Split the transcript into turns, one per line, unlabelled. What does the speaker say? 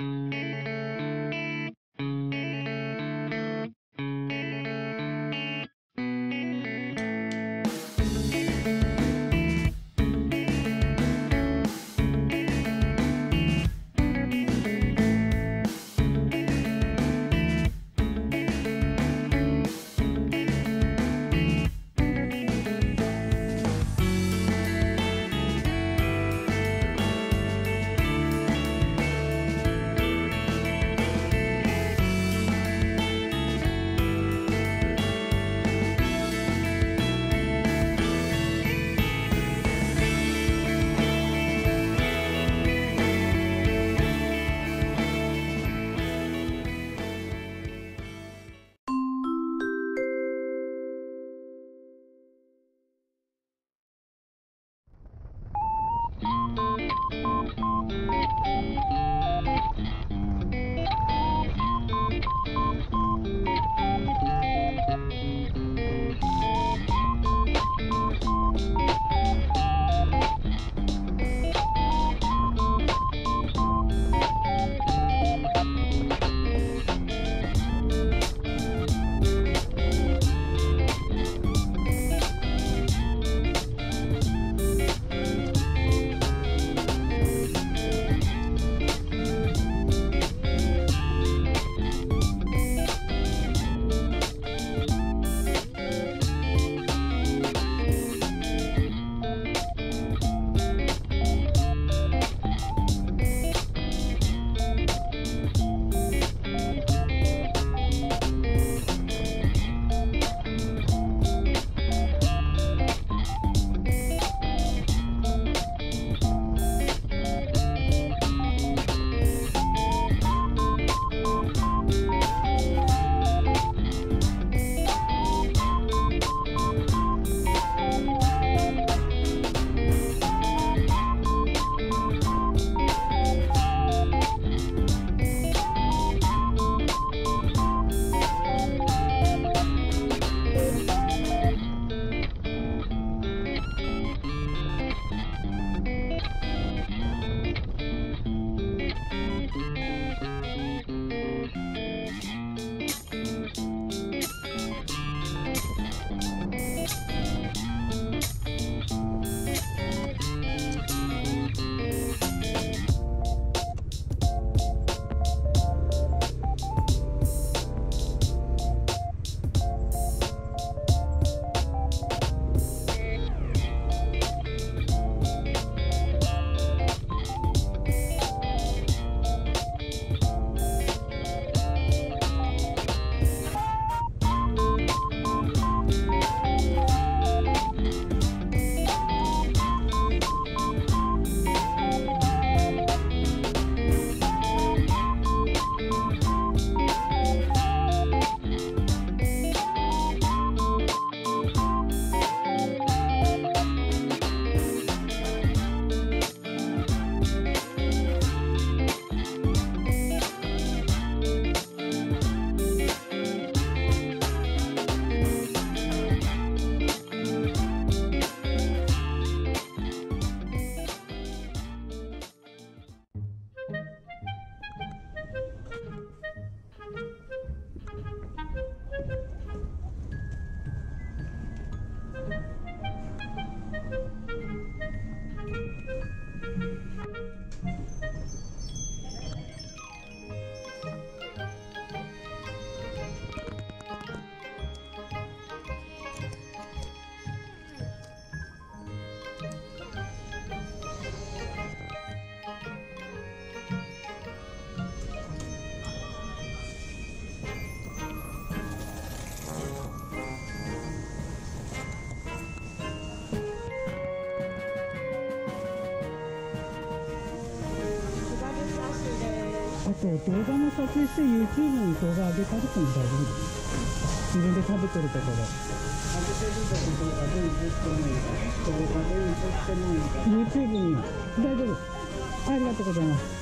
Mm-hmm. 動画も撮影して YouTube に動画上げたりとも大丈夫です。自分で食べてるところ。
食べてるところ。が全部撮ってもいい動画で撮ってもい
YouTube に。大丈夫です。ありがとうございます。